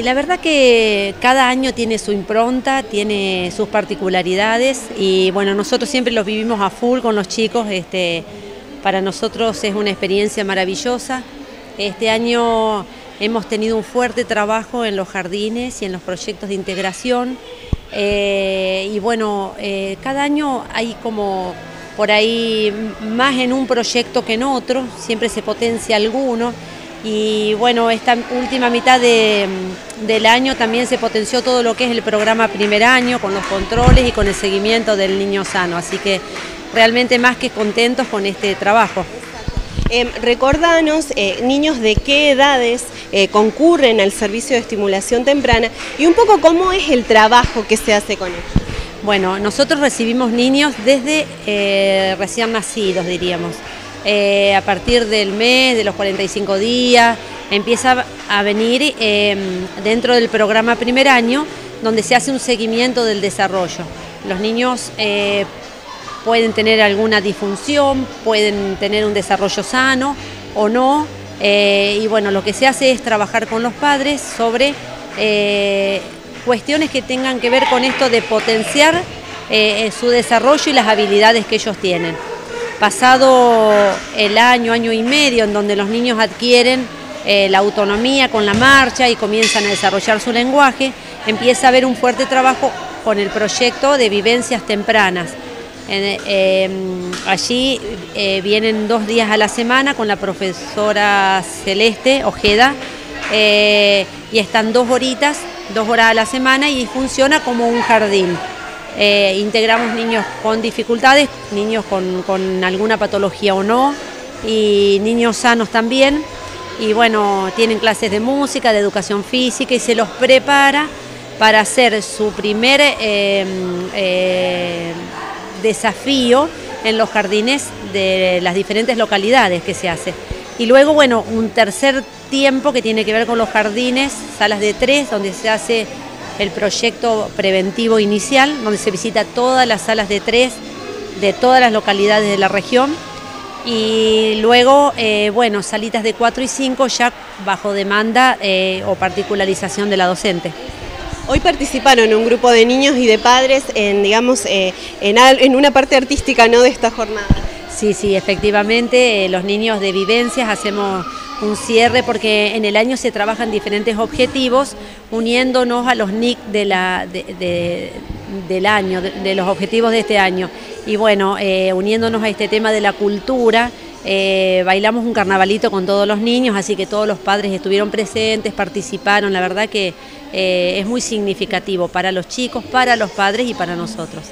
Y la verdad que cada año tiene su impronta, tiene sus particularidades y bueno, nosotros siempre los vivimos a full con los chicos, este, para nosotros es una experiencia maravillosa. Este año hemos tenido un fuerte trabajo en los jardines y en los proyectos de integración eh, y bueno, eh, cada año hay como por ahí más en un proyecto que en otro, siempre se potencia alguno y bueno, esta última mitad del año también se potenció todo lo que es el programa primer año con los controles y con el seguimiento del niño sano, así que realmente más que contentos con este trabajo. Eh, recordanos, eh, niños de qué edades eh, concurren al servicio de estimulación temprana y un poco cómo es el trabajo que se hace con ellos. Bueno, nosotros recibimos niños desde eh, recién nacidos, diríamos. Eh, a partir del mes, de los 45 días, empieza a venir em, dentro del programa primer año, donde se hace un seguimiento del desarrollo. Los niños eh, pueden tener alguna disfunción, pueden tener un desarrollo sano o no, y bueno, lo que se hace es trabajar con los padres sobre cuestiones que tengan que ver con esto de potenciar su desarrollo y las habilidades que ellos tienen pasado el año, año y medio, en donde los niños adquieren eh, la autonomía con la marcha y comienzan a desarrollar su lenguaje, empieza a haber un fuerte trabajo con el proyecto de vivencias tempranas. Em, allí eh, vienen dos días a la semana con la profesora Celeste Ojeda eh, y están dos horitas, dos horas a la semana y funciona como un jardín. Eh, integramos niños con dificultades, niños con, alguna patología o no, y niños sanos también. Y bueno, tienen clases de música, de educación física y se los prepara para hacer su primer eh, eh, desafío en los jardines de las diferentes localidades que se hace. Y luego, bueno, un tercer tiempo que tiene que ver con los jardines, salas de tres, donde se hace el proyecto preventivo inicial, donde se visita todas las salas de tres de todas las localidades de la región. Y luego, eh, bueno, salitas de 4 y 5 ya bajo demanda eh, o particularización de la docente. Hoy participaron un grupo de niños y de padres en, digamos, eh, en, en, una parte artística ¿no? de esta jornada. Sí, sí, efectivamente, los niños de vivencias hacemos un cierre porque en el año se trabajan diferentes objetivos uniéndonos a los NIC de la, del año, de, los objetivos de este año. Y bueno, eh, uniéndonos a este tema de la cultura, eh, bailamos un carnavalito con todos los niños, así que todos los padres estuvieron presentes, participaron, la verdad que eh, es muy significativo para los chicos, para los padres y para nosotros.